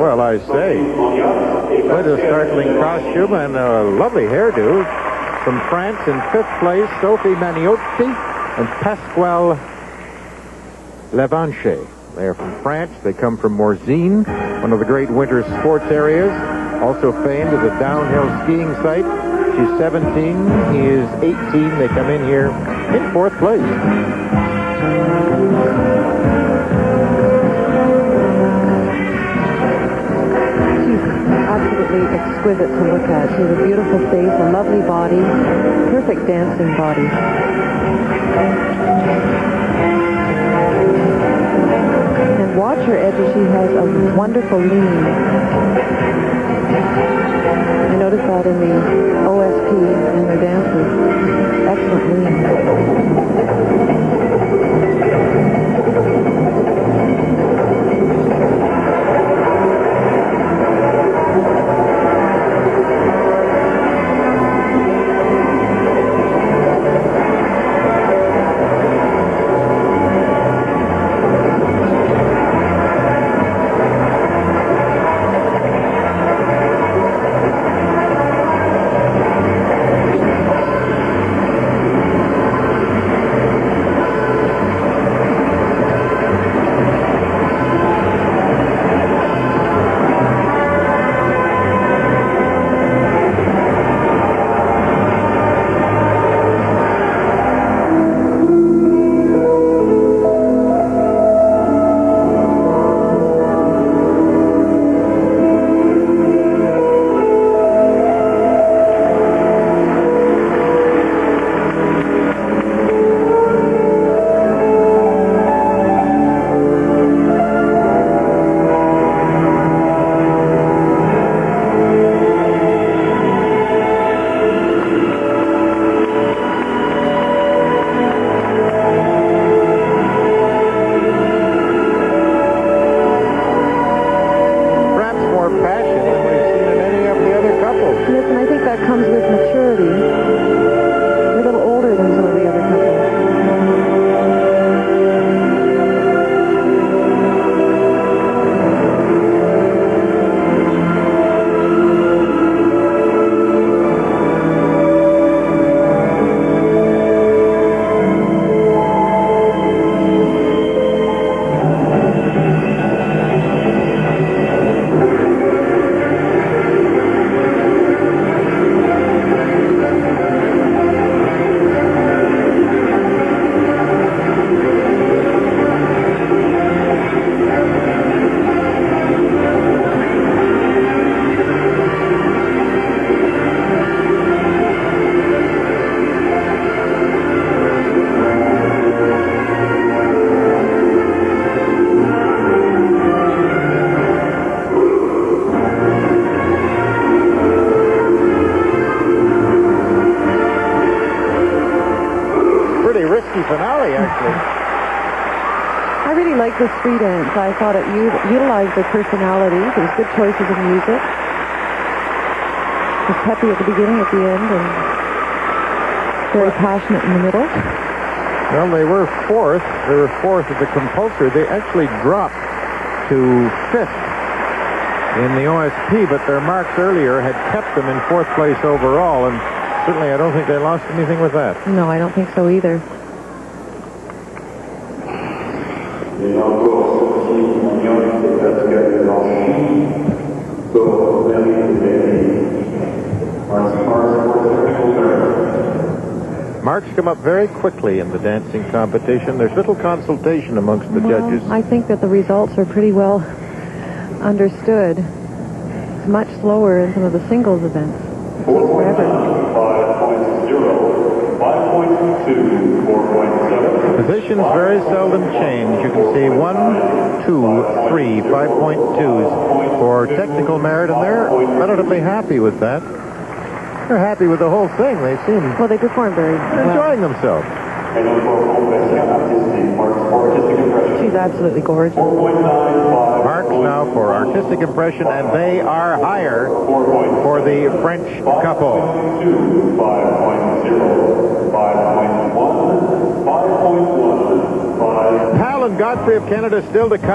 Well, I say, quite a startling costume and a lovely hairdo. From France in fifth place, Sophie Moniotte and Pascal Lavanchy. They are from France. They come from Morzine, one of the great winter sports areas, also famed as a downhill skiing site. She's 17. He is 18. They come in here in fourth place. She's absolutely exquisite to look at. She has a beautiful face, a lovely body, perfect dancing body. And watch her, Eddie. She has a wonderful lean. I noticed that in the OSP in their dances. Pretty risky finale, actually. I really like the street dance. I thought it utilized their personalities. There was good choices of music. It was peppy at the beginning, at the end, and very passionate in the middle. Well, they were fourth. They were fourth at the compulsory. They actually dropped to fifth in the OSP, but their marks earlier had kept them in fourth place overall, and certainly I don't think they lost anything with that. No, I don't think so either. Et encore Sophie Moniotte et Pascal Lavanchy pour Marie Berry. Our sports competitor. Marks come up very quickly in the dancing competition. There's little consultation amongst the Well, judges. I think that the results are pretty well understood. It's much slower in some of the singles events. Forever. 5.0, 5.2, 4.7. Positions very seldom change. You can see one, two, three, 5.2s for technical merit, and they're relatively happy with that. They're happy with the whole thing. They seem Well, they perform very well. enjoying themselves. Et donc pour compétition artistique, for artistic impression. She's absolutely gorgeous. Marks now for artistic impression, and they are higher for the French couple. 2, 5.0, 5.2. Godfrey of Canada still to come.